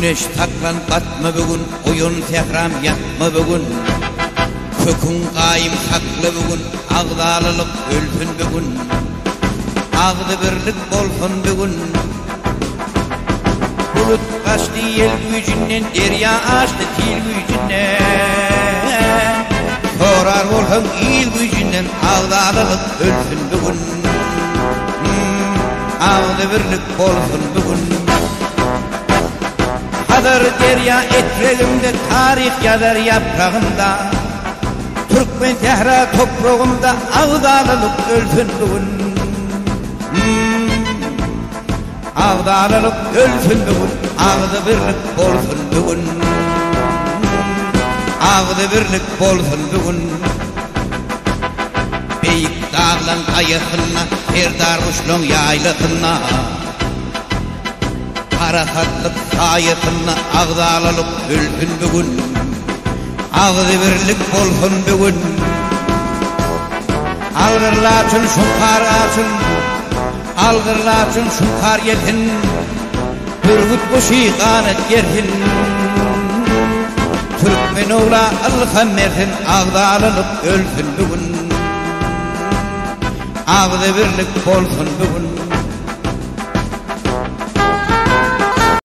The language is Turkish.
Güneş taklan batma bugün, oyun tehram yapma bugün. Kökün qayım saklı bugün, ağdalılık ölsün bugün. Ağdı birlik bolsun bugün. Bulut kaçtı yel gücünden, derya açtı til gücünden. Sorar bolsun il gücünden, ağdalılık ölsün bugün. Hmm, Ağdı birlik bolsun bugün. Kadır derya etregimde tarih yazar yaprağımda. Türkmen tehra toprağımda Ağdalılık ölsün bugün Hmm. Ağdalılık ölsün bugün Ağdı birlik bugün Ağdı birlik bugün Beyik dağlan kayıkına Serdar kuşluğun yaylısına Harakatlık sayısına Ağdalılık ölsün bugün. Ağdı birlik bolsun bugün. Algırlaçın şunkar açın Algırlaçın şunkar yetin. Hürgüt kuşi qanet yerhin Türkmen oğla alhan merhin Ağdalılık ölsün bugün. Ağdı birlik bolsun bugün